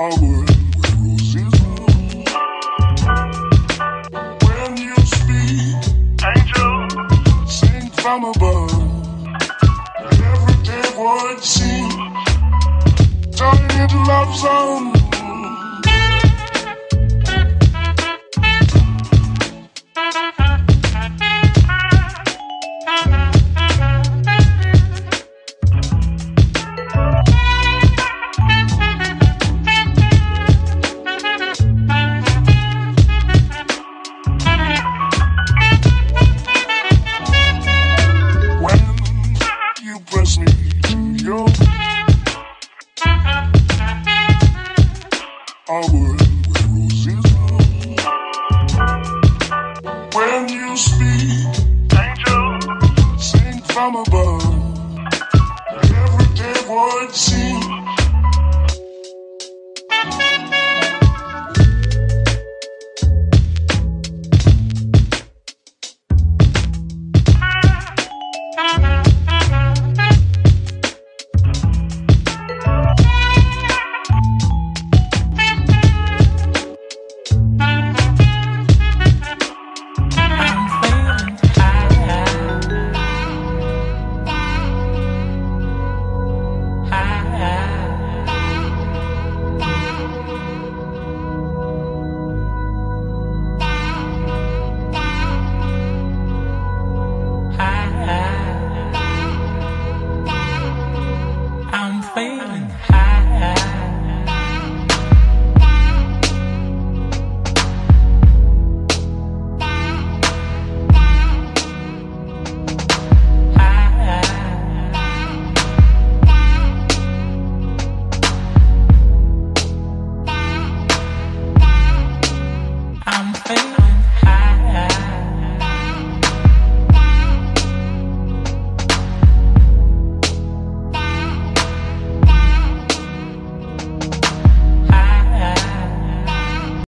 Agua de roses. When you speak, angel, sing from above. Everyday seem into love zone. When you speak, angel, sing from above. Every day, voice. fail